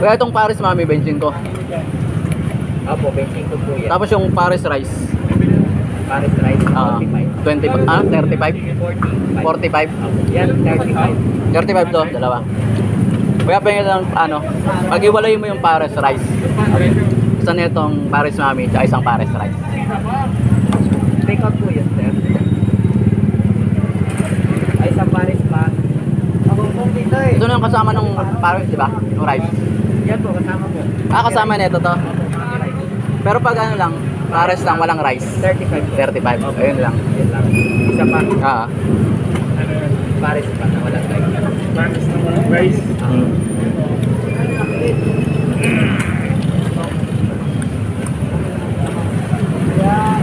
Kaya itong Paris Mami, benching ko. Opo, benching ko po yan. Tapos yung Paris Rice, Paris rice, ah 45. 20, ah, 35? 45. 45? Opo, yan, 35. 35 to, dalawa. Kaya pengen lang, ano, pag-iwalay mo yung Paris Rice. Isa na itong Paris Mami, tsaka isang Paris Rice. Take out po yun, sir. Ay, sa Paris pa. Ako po dito eh. Ito na yung kasama ng Paris, di ba? Yung rice. Yan po, kasama po. Ah, kasama nito to. Pero pag ano lang, Paris lang, walang rice. 35. 35. Ayun lang. Yan lang. Isa pa, Ah. Paris pa na walang rice. Panis na walang rice. Mm. Salamat.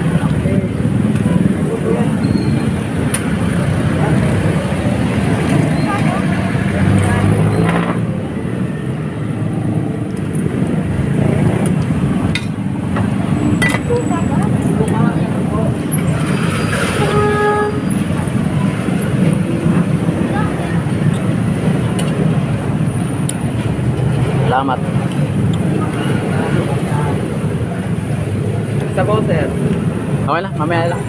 Sa sir. Okay lang, mamaya lang.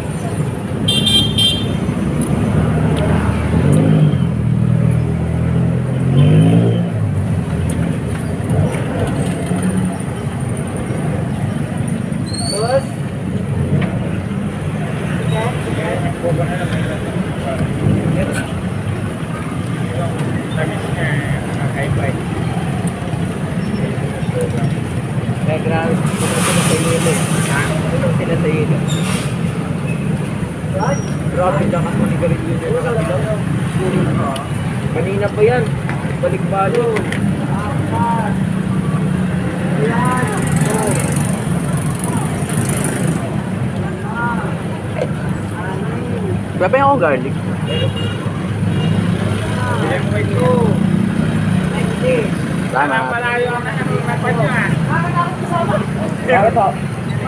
Boss. Hilo. Grabe, dakas mo ni sa kabila. Kanina pa yan. Balik balo. Grabe ako garlic. Bilang ko ito. Parang Salamat. malayo ang nakakita pa niya.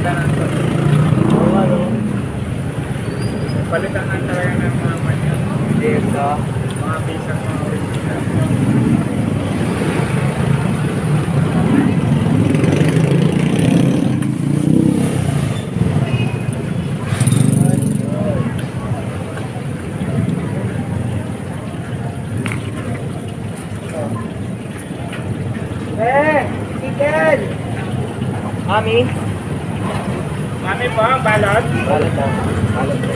Na ito. Oo, ano? Palitan na talaga ng mga kanya. Dito. Mga pisang mga original. Eh! Mami? Mami po, balot. Balot na. Balot na.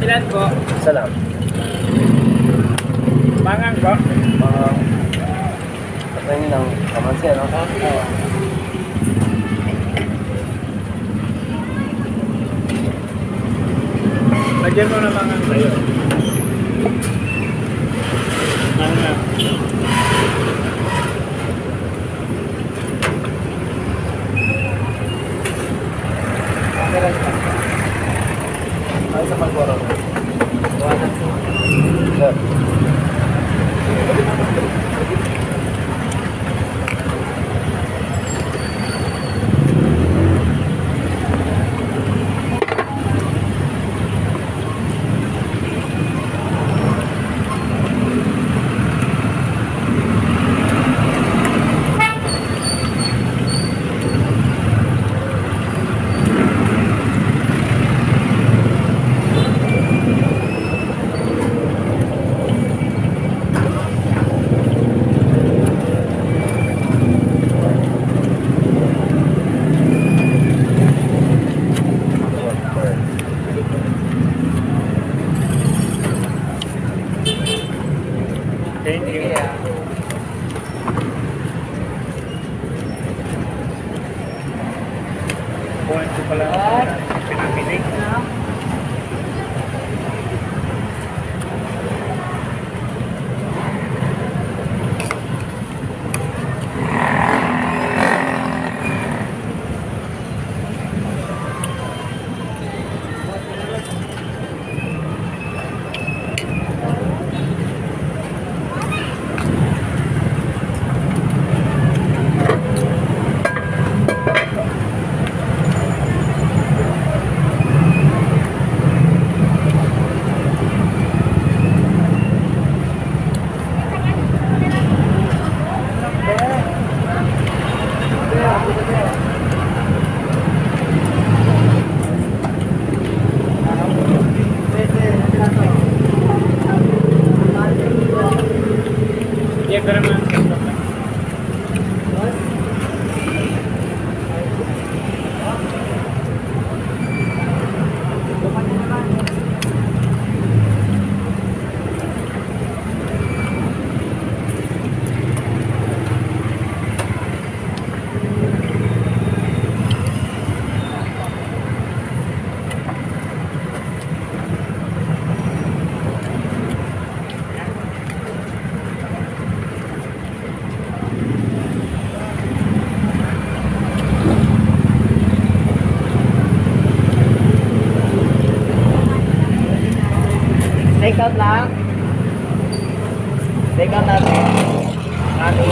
Ilan po? Salam. Mangang po. Mga... Patay niyo ng kamansi, ano? Lagyan mo na mangang kayo. Mangang. Okay lang siya. Ay, Take out lang. Take out natin. Mami.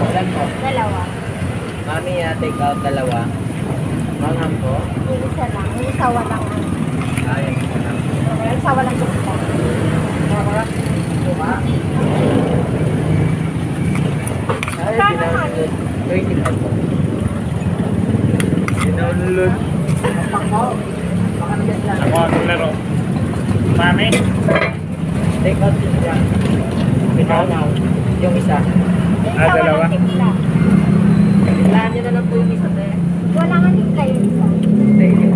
Ilan po? Dalawa. Mami, ah, take out dalawa. Mangham po. Yung isa lang. Yung isa walang ano. Ayun. Yung isa walang tukta. Mama. Luma. Ay, Sana dinaunlod. 25 po. Download. Pakbo. Baka nandiyan lang. Ang laro. Mami? Take out din siya. Ikaw? Yung isa. Yung Ah, isa dalawa? walang tikla. Ilaan niyo na lang po yung isa. Wala nga tikla yung isa. Te, yung